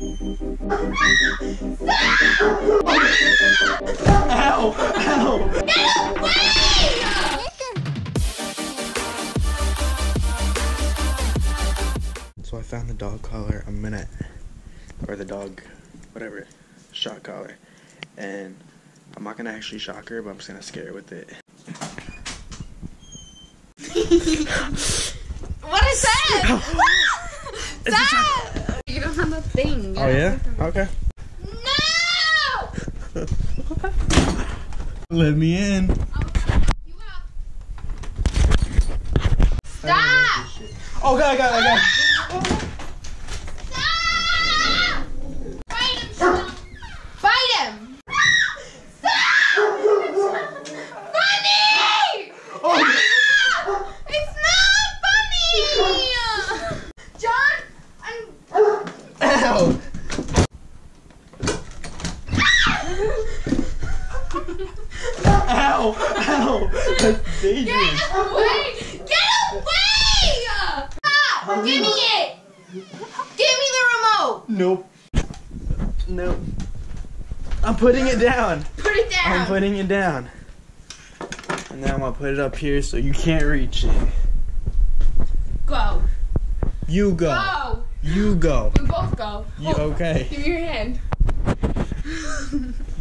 Ow! Ow! So I found the dog collar a minute, or the dog, whatever, shock collar, and I'm not gonna actually shock her, but I'm just gonna scare her with it. What is that? Stop! You don't have a thing. Oh yeah? Okay. No! Let me in. Stop! Oh god, I got, it, I got. it. Stop! Fight him, Sean. Fight him! Stop! Funny! Oh, It's not funny! John, I'm... ow! Ow! Ow! That's dangerous. Get away! Get away! Stop! Give me it! Give me the remote! Nope. Nope. I'm putting it down. Put it down! I'm putting it down. And then I'm gonna put it up here so you can't reach it. Go! You go. Go! You go. We both go. You okay? Give me your hand.